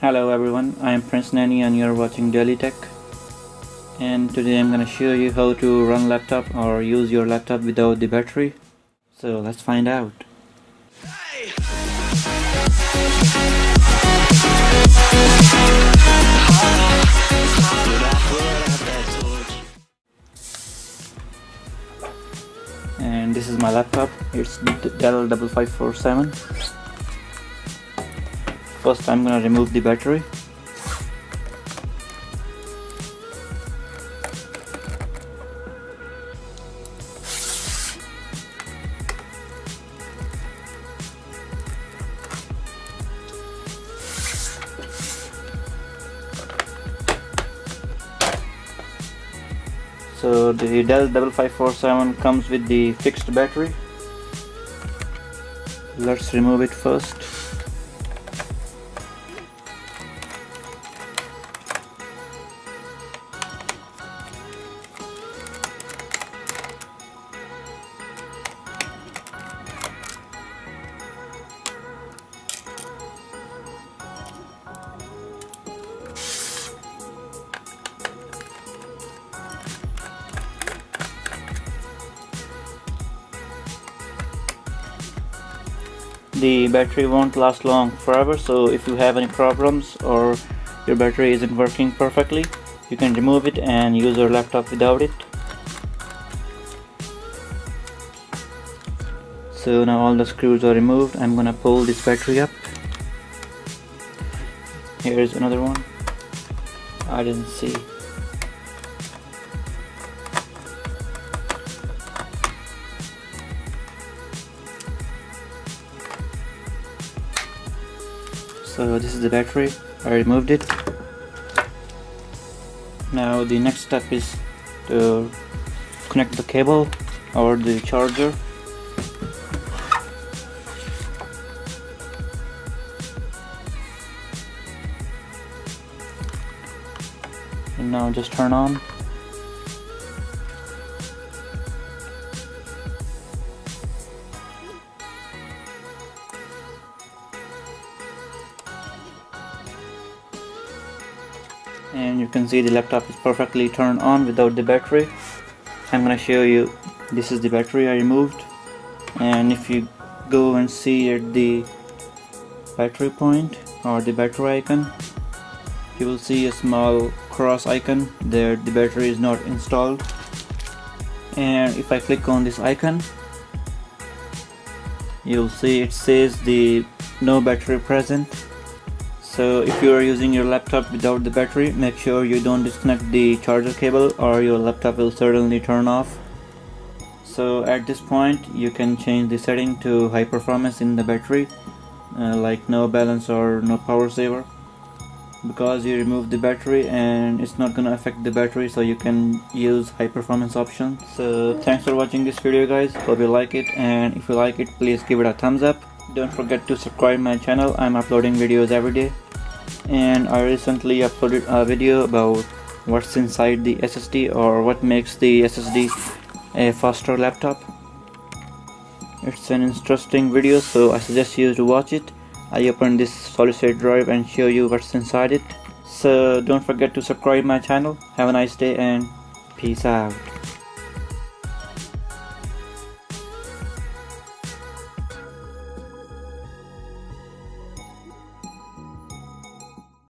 Hello everyone, I am Prince Nanny and you're watching Daily Tech. And today I'm gonna show you how to run laptop or use your laptop without the battery. So let's find out. And this is my laptop. It's Dell 5547 first I'm gonna remove the battery. So the Dell 5547 comes with the fixed battery. Let's remove it first the battery won't last long forever so if you have any problems or your battery isn't working perfectly you can remove it and use your laptop without it. So now all the screws are removed. I'm gonna pull this battery up. Here's another one. I didn't see so this is the battery. I removed it. Now the next step is to connect the cable or the charger. And now just turn on and you can see the laptop is perfectly turned on without the battery. I'm gonna show you this is the battery I removed. And if you go and see at the battery point or the battery icon you will see a small cross icon there. The battery is not installed. And if I click on this icon you'll see it says the no battery present so if you are using your laptop without the battery make sure you don't disconnect the charger cable or your laptop will certainly turn off. So at this point you can change the setting to high performance in the battery uh, like no balance or no power saver because you remove the battery and it's not gonna affect the battery so you can use high performance option so thanks for watching this video guys. Hope you like it and if you like it please give it a thumbs up don't forget to subscribe my channel. I'm uploading videos every day. And i recently uploaded a video about what's inside the ssd or what makes the ssd a faster laptop. It's an interesting video so i suggest you to watch it. I open this solid state drive and show you what's inside it. So don't forget to subscribe my channel. Have a nice day and peace out